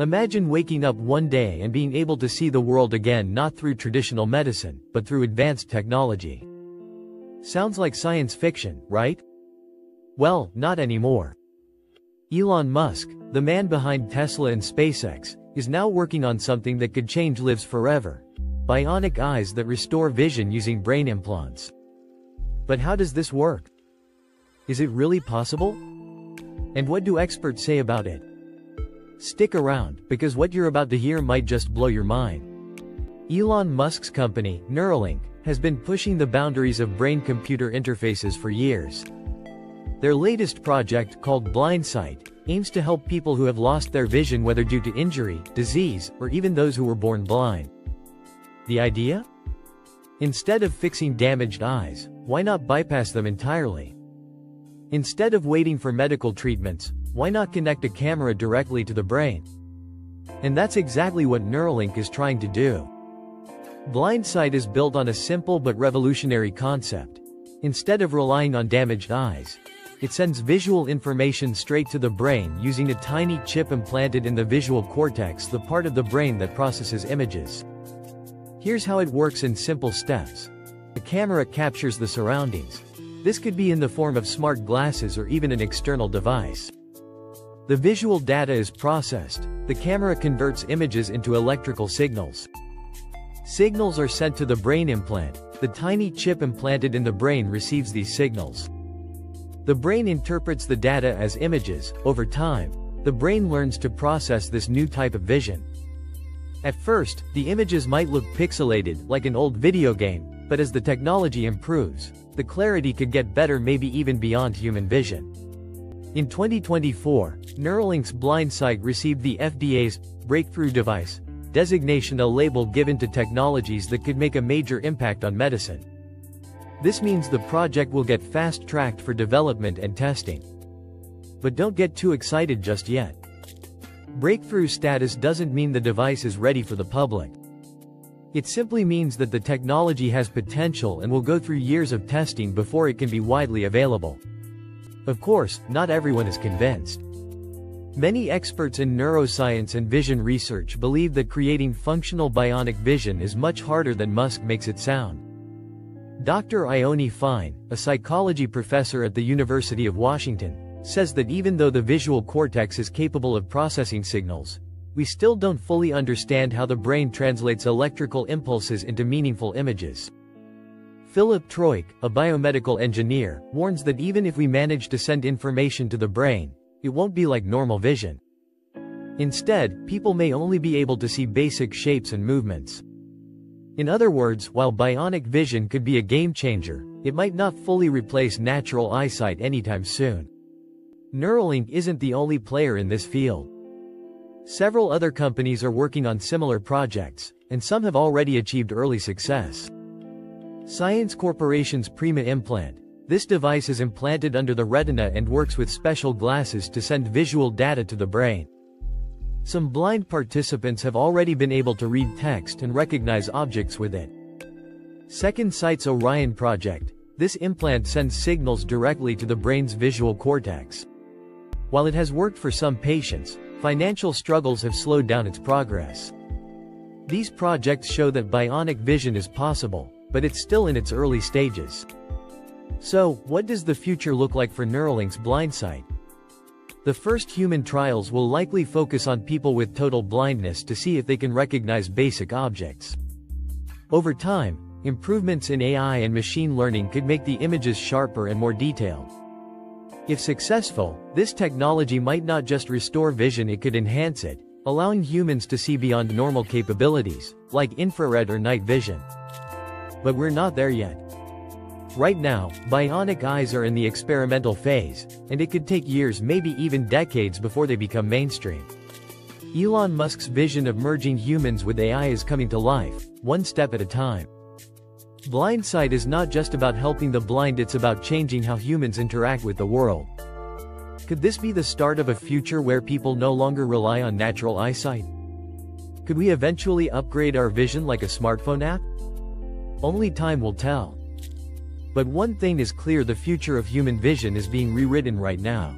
Imagine waking up one day and being able to see the world again not through traditional medicine, but through advanced technology. Sounds like science fiction, right? Well, not anymore. Elon Musk, the man behind Tesla and SpaceX, is now working on something that could change lives forever. Bionic eyes that restore vision using brain implants. But how does this work? Is it really possible? And what do experts say about it? Stick around, because what you're about to hear might just blow your mind. Elon Musk's company, Neuralink, has been pushing the boundaries of brain-computer interfaces for years. Their latest project, called BlindSight, aims to help people who have lost their vision whether due to injury, disease, or even those who were born blind. The idea? Instead of fixing damaged eyes, why not bypass them entirely? Instead of waiting for medical treatments, why not connect a camera directly to the brain? And that's exactly what Neuralink is trying to do. BlindSight is built on a simple but revolutionary concept. Instead of relying on damaged eyes, it sends visual information straight to the brain using a tiny chip implanted in the visual cortex the part of the brain that processes images. Here's how it works in simple steps. The camera captures the surroundings. This could be in the form of smart glasses or even an external device. The visual data is processed, the camera converts images into electrical signals. Signals are sent to the brain implant, the tiny chip implanted in the brain receives these signals. The brain interprets the data as images, over time, the brain learns to process this new type of vision. At first, the images might look pixelated, like an old video game, but as the technology improves, the clarity could get better maybe even beyond human vision. In 2024, Neuralink's BlindSight received the FDA's Breakthrough Device designation a label given to technologies that could make a major impact on medicine. This means the project will get fast-tracked for development and testing. But don't get too excited just yet. Breakthrough status doesn't mean the device is ready for the public. It simply means that the technology has potential and will go through years of testing before it can be widely available. Of course, not everyone is convinced. Many experts in neuroscience and vision research believe that creating functional bionic vision is much harder than Musk makes it sound. Dr. Ione Fine, a psychology professor at the University of Washington, says that even though the visual cortex is capable of processing signals, we still don't fully understand how the brain translates electrical impulses into meaningful images. Philip Troyk, a biomedical engineer, warns that even if we manage to send information to the brain, it won't be like normal vision. Instead, people may only be able to see basic shapes and movements. In other words, while bionic vision could be a game changer, it might not fully replace natural eyesight anytime soon. Neuralink isn't the only player in this field. Several other companies are working on similar projects, and some have already achieved early success. Science Corporation's Prima implant. This device is implanted under the retina and works with special glasses to send visual data to the brain. Some blind participants have already been able to read text and recognize objects with it. Second Sight's Orion project. This implant sends signals directly to the brain's visual cortex. While it has worked for some patients, financial struggles have slowed down its progress. These projects show that bionic vision is possible, but it's still in its early stages. So, what does the future look like for Neuralink's BlindSight? The first human trials will likely focus on people with total blindness to see if they can recognize basic objects. Over time, improvements in AI and machine learning could make the images sharper and more detailed. If successful, this technology might not just restore vision it could enhance it, allowing humans to see beyond normal capabilities, like infrared or night vision. But we're not there yet. Right now, bionic eyes are in the experimental phase, and it could take years maybe even decades before they become mainstream. Elon Musk's vision of merging humans with AI is coming to life, one step at a time. BlindSight is not just about helping the blind it's about changing how humans interact with the world. Could this be the start of a future where people no longer rely on natural eyesight? Could we eventually upgrade our vision like a smartphone app? Only time will tell. But one thing is clear the future of human vision is being rewritten right now.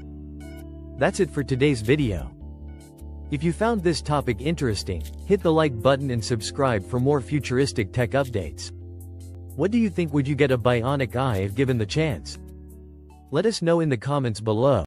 That's it for today's video. If you found this topic interesting, hit the like button and subscribe for more futuristic tech updates. What do you think would you get a bionic eye if given the chance? Let us know in the comments below.